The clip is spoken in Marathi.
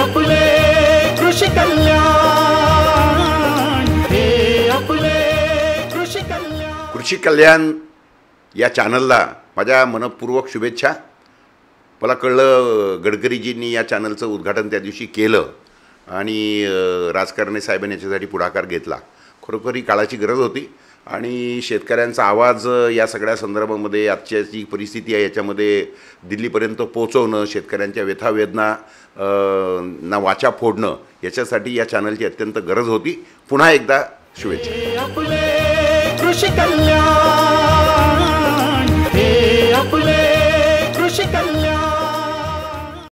आपले कृषी कल्याण. हे आपले कृषी कल्याण. कृषी कल्याण या चॅनलला माझ्या मनपूर्वक शुभेच्छा. मला कळलं गडकरीजींनी या चॅनलचं उद्घाटन त्या दिवशी केलं आणि राजकारणी साहेबांनी याच्यासाठी पुढाकार घेतला. खरोखरी काळाची गरज होती. आणि शेतकऱ्यांचा आवाज या सगळ्या संदर्भामध्ये आजच्या जी परिस्थिती आहे याच्यामध्ये दिल्लीपर्यंत पोचवणं शेतकऱ्यांच्या व्यथावेदना ना वाचा फोडणं याच्यासाठी या चॅनलची अत्यंत गरज होती. पुन्हा एकदा शुभेच्छा. कृषी कल्याण.